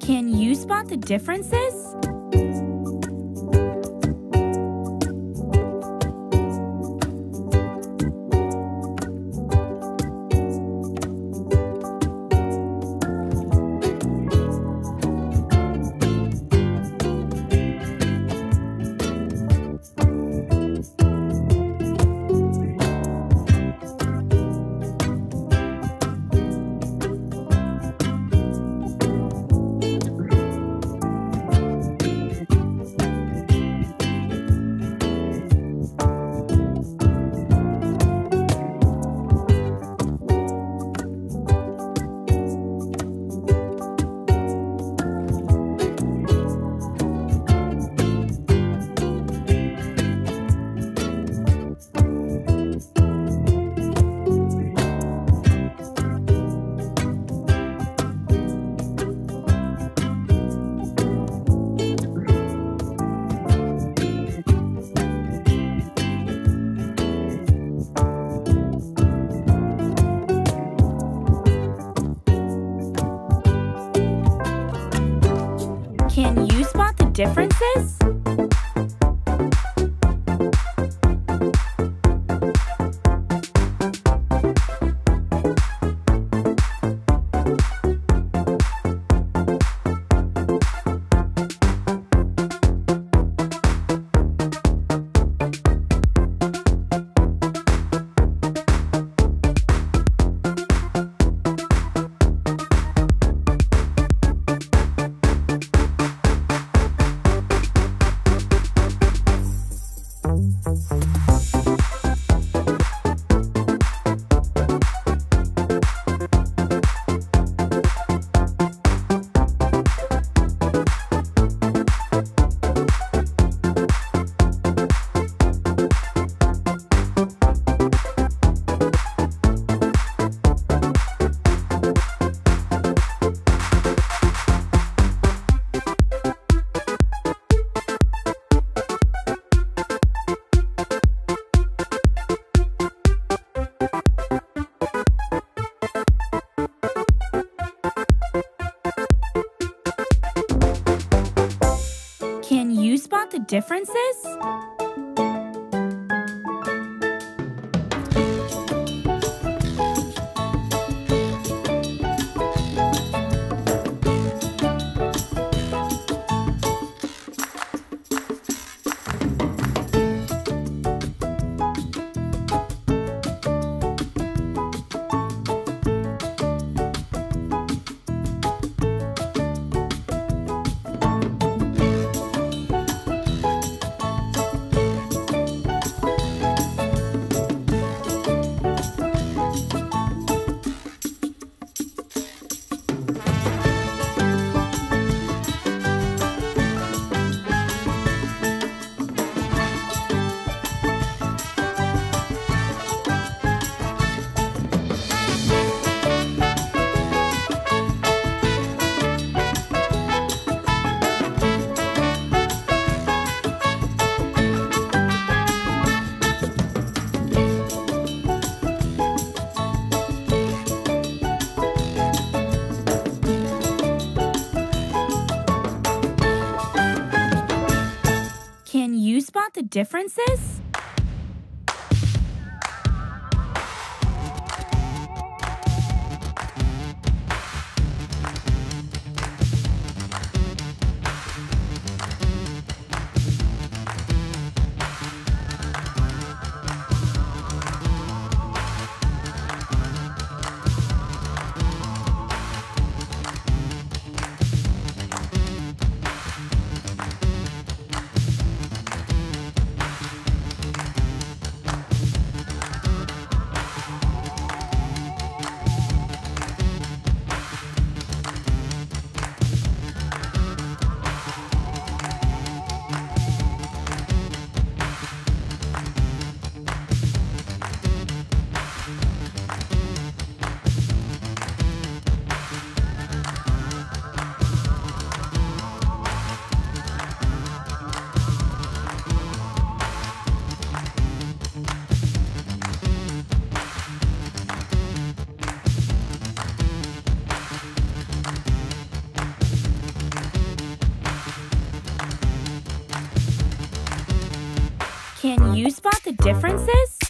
Can you spot the differences? Differences? Spot the differences? Differences? You spot the differences?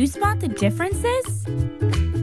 You spot the differences?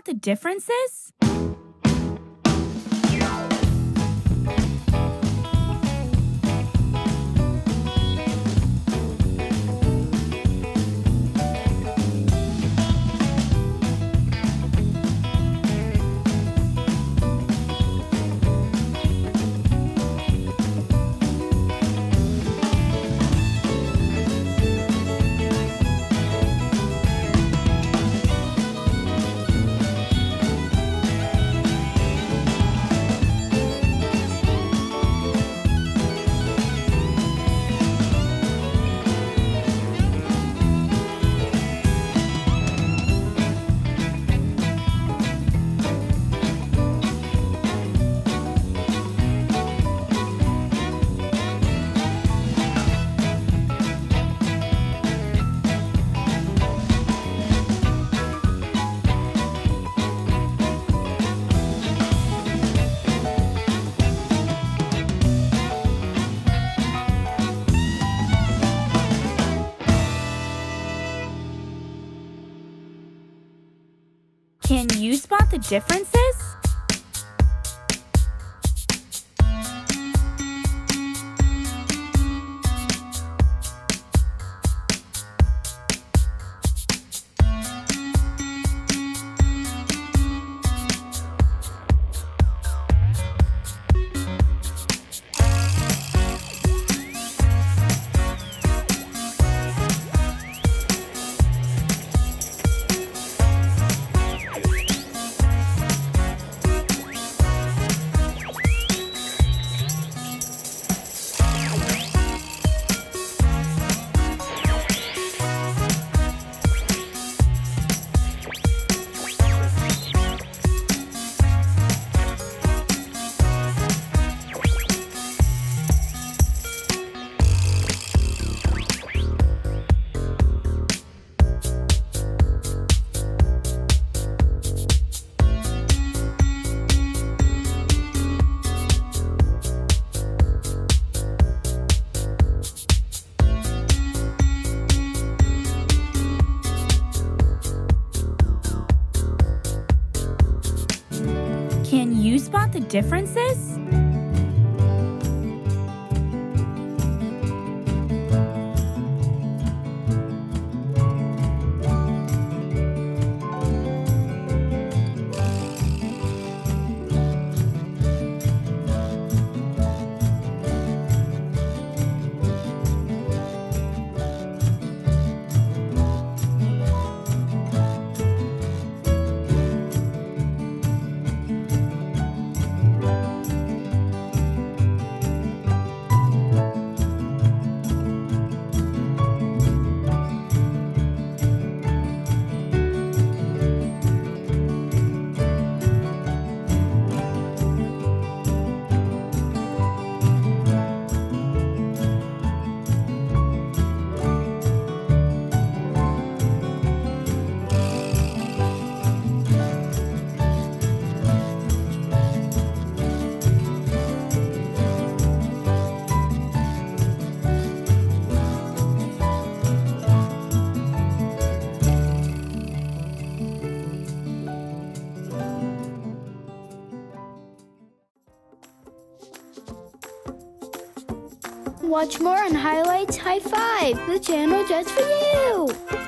Spot the differences? Can you spot the differences? Differences? Watch more on Highlights High Five, the channel just for you.